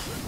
Thank you.